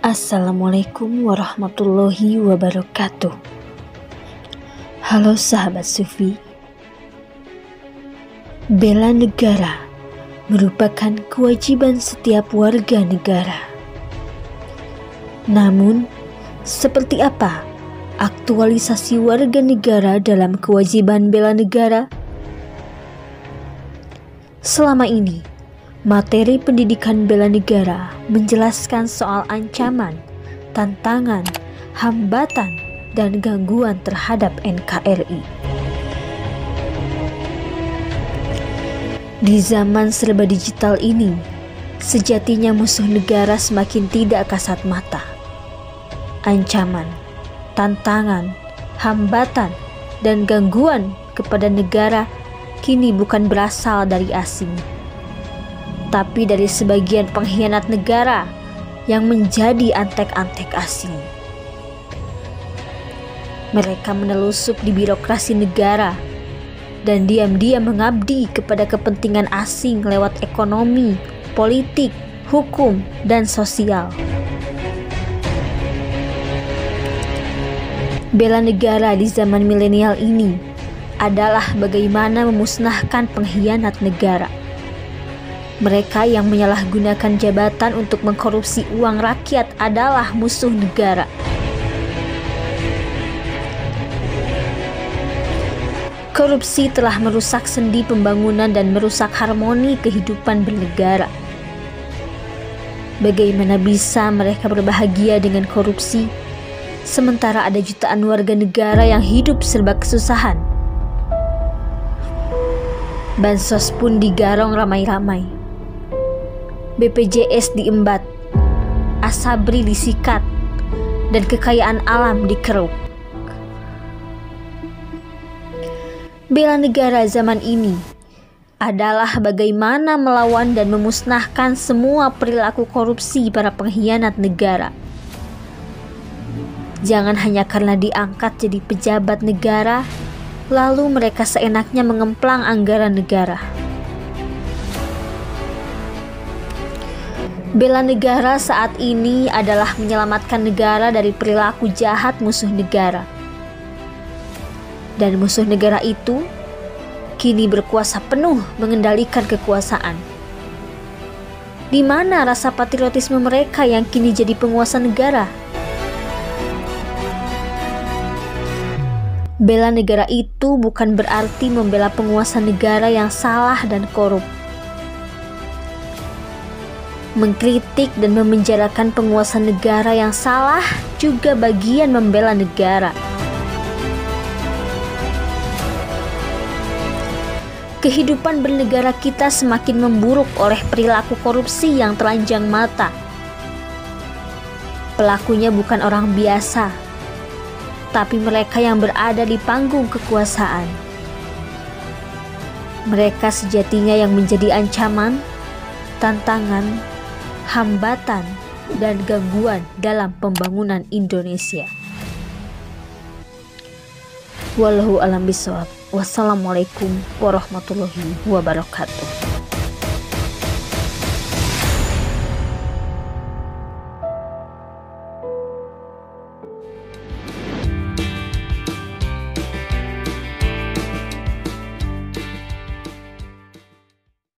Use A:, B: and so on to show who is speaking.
A: Assalamualaikum warahmatullahi wabarakatuh. Halo sahabat Sufi. Bela negara merupakan kewajiban setiap warga negara. Namun, seperti apa aktualisasi warga negara dalam kewajiban bela negara? Selama ini, Materi pendidikan bela negara menjelaskan soal ancaman, tantangan, hambatan, dan gangguan terhadap NKRI. Di zaman serba digital ini, sejatinya musuh negara semakin tidak kasat mata. Ancaman, tantangan, hambatan, dan gangguan kepada negara kini bukan berasal dari asing tapi dari sebagian pengkhianat negara yang menjadi antek-antek asing. Mereka menelusup di birokrasi negara dan diam-diam mengabdi kepada kepentingan asing lewat ekonomi, politik, hukum, dan sosial. Bela negara di zaman milenial ini adalah bagaimana memusnahkan pengkhianat negara mereka yang menyalahgunakan jabatan untuk mengkorupsi uang rakyat adalah musuh negara. Korupsi telah merusak sendi pembangunan dan merusak harmoni kehidupan bernegara. Bagaimana bisa mereka berbahagia dengan korupsi, sementara ada jutaan warga negara yang hidup serba kesusahan? Bansos pun digarong ramai-ramai BPJS diembat, Asabri disikat, dan kekayaan alam dikeruk. Bela negara zaman ini adalah bagaimana melawan dan memusnahkan semua perilaku korupsi para pengkhianat negara. Jangan hanya karena diangkat jadi pejabat negara, lalu mereka seenaknya mengemplang anggaran negara. Bela negara saat ini adalah menyelamatkan negara dari perilaku jahat musuh negara. Dan musuh negara itu kini berkuasa penuh mengendalikan kekuasaan. Di mana rasa patriotisme mereka yang kini jadi penguasa negara? Bela negara itu bukan berarti membela penguasa negara yang salah dan korup Mengkritik dan memenjarakan penguasa negara yang salah juga bagian membela negara. Kehidupan bernegara kita semakin memburuk oleh perilaku korupsi yang telanjang mata. Pelakunya bukan orang biasa, tapi mereka yang berada di panggung kekuasaan. Mereka sejatinya yang menjadi ancaman, tantangan, hambatan, dan gangguan dalam pembangunan Indonesia. Wallahu alam bisawab. Wassalamualaikum warahmatullahi wabarakatuh.